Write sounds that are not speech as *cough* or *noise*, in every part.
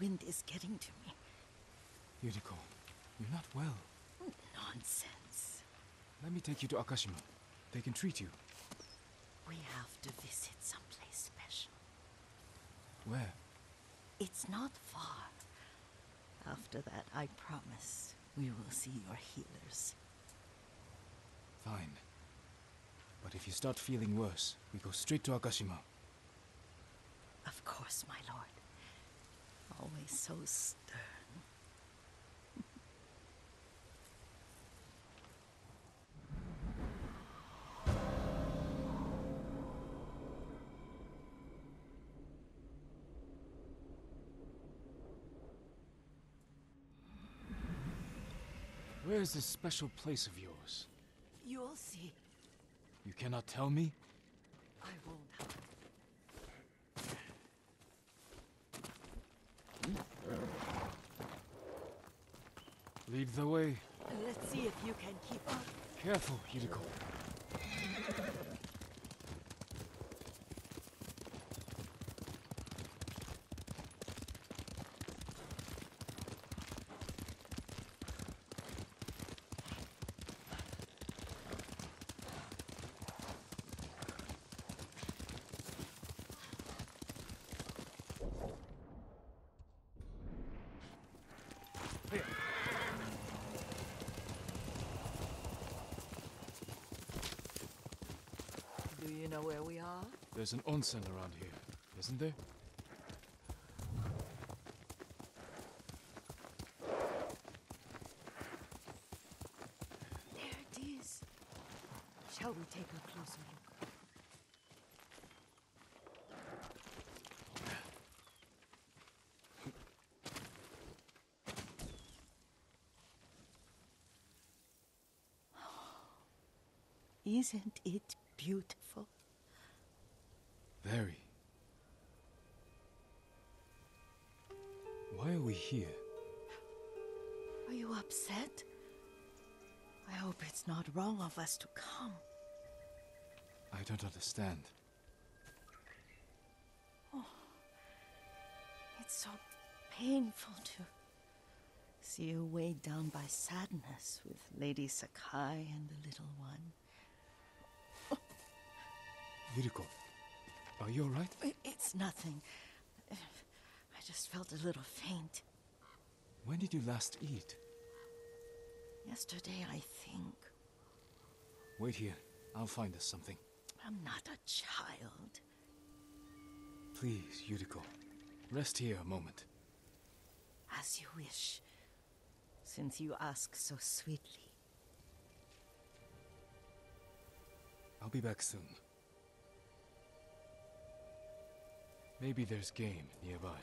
wind is getting to me. Yuriko, you're not well. Oh, nonsense. Let me take you to Akashima. They can treat you. We have to visit someplace special. Where? It's not far. After that, I promise we will see your healers. Fine. But if you start feeling worse, we go straight to Akashima. Of course, my lord. Always so stern. Where is this special place of yours? You'll see. You cannot tell me? I won't hide. Lead the way. Let's see if you can keep up. Careful, Do you know where we are? There's an onsen around here, isn't there? There it is. Shall we take a closer look? Isn't it beautiful? Very. Why are we here? Are you upset? I hope it's not wrong of us to come. I don't understand. Oh, It's so painful to see you weighed down by sadness with Lady Sakai and the little one. Yuriko, are you alright? It's nothing. I just felt a little faint. When did you last eat? Yesterday, I think. Wait here. I'll find us something. I'm not a child. Please, Yuriko. Rest here a moment. As you wish, since you ask so sweetly. I'll be back soon. Maybe there's game nearby.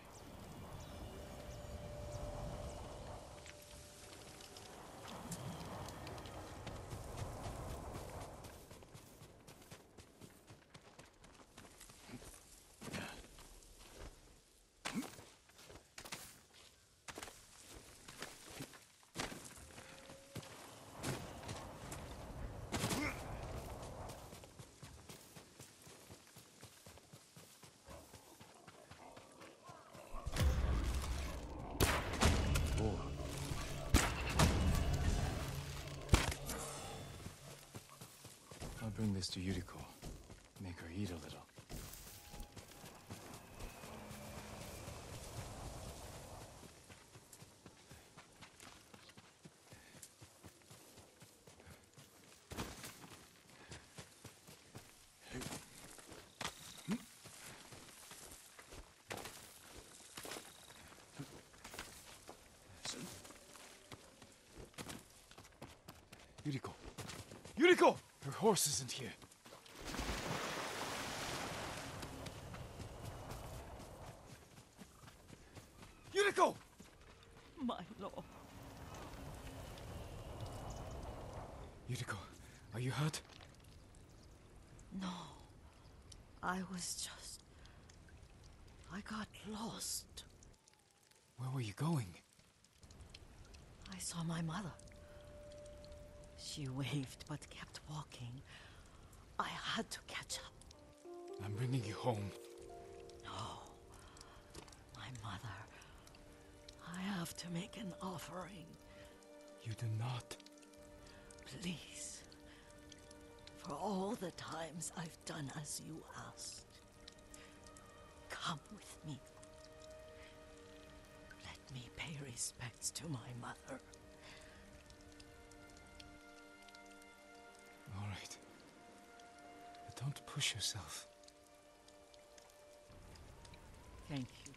This to Yuriko. Make her eat a little. Yuriko! Yuriko! Her horse isn't here. Yuriko! My lord. Yuriko, are you hurt? No. I was just. I got lost. Where were you going? I saw my mother. She waved but kept walking. I had to catch up. I'm bringing you home. No. My mother I have to make an offering. You do not. Please. For all the times I've done as you asked. Come with me. Let me pay respects to my mother. Don't push yourself. Thank you.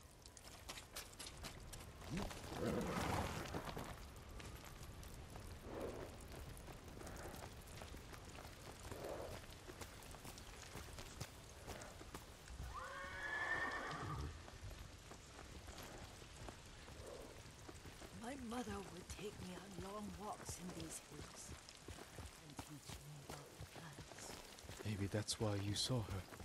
My mother would take me on long walks in these hills and teach me about the plants. Maybe that's why you saw her.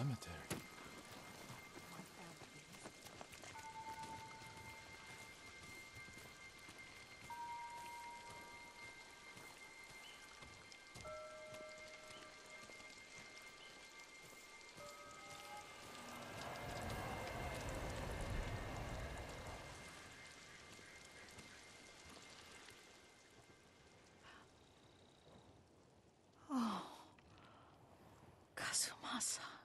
Cemetery. Oh, Kazumasa.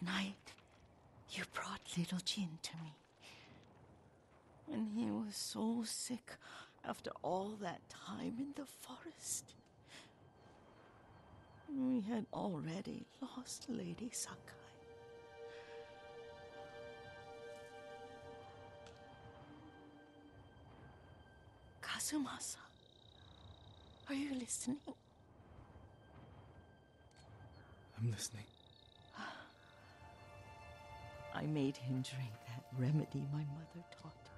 Night, you brought little Jin to me. When he was so sick after all that time in the forest. We had already lost Lady Sakai. Kazumasa, are you listening? I'm listening. I made him drink that remedy my mother taught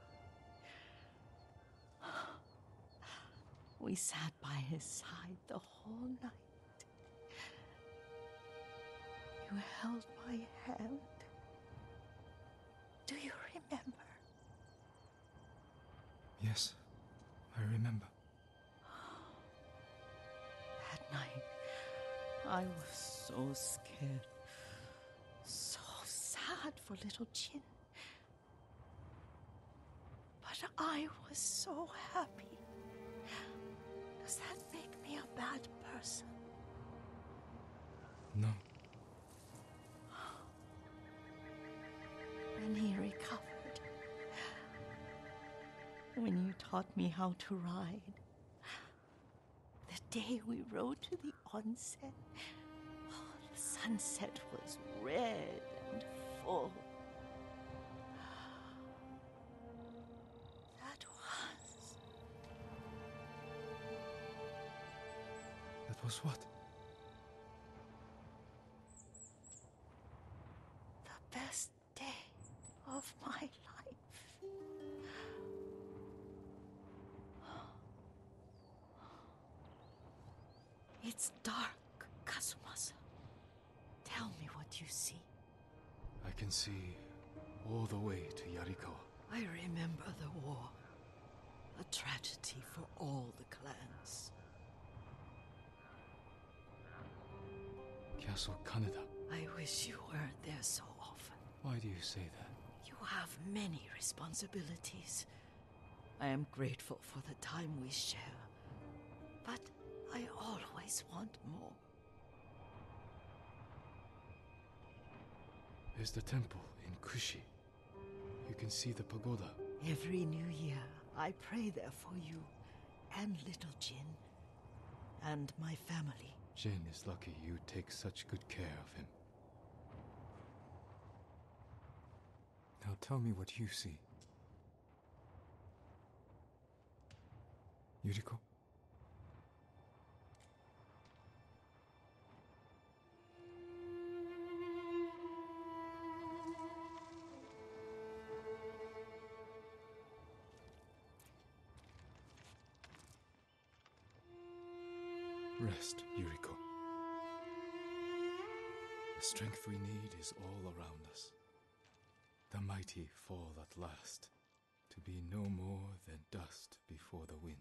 him. *sighs* We sat by his side the whole night. You held my hand. Do you remember? Yes, I remember. *gasps* That night, I was so scared, sad for little Jin. But I was so happy. Does that make me a bad person? No. When he recovered, when you taught me how to ride, the day we rode to the onsen, oh, the sunset was red and full. That was That was what? the best day of my life. It's dark, Kazumasa. Tell me what you see. I can see all the way to Yarikawa. I remember the war. A tragedy for all the clans. Castle Kaneda. I wish you weren't there so often. Why do you say that? You have many responsibilities. I am grateful for the time we share. But I always want more. There's the temple in Kushi. You can see the pagoda. Every new year, I pray there for you and little Jin and my family. Jin is lucky you take such good care of him. Now tell me what you see. Yuriko? The strength we need is all around us. The mighty fall at last, to be no more than dust before the wind.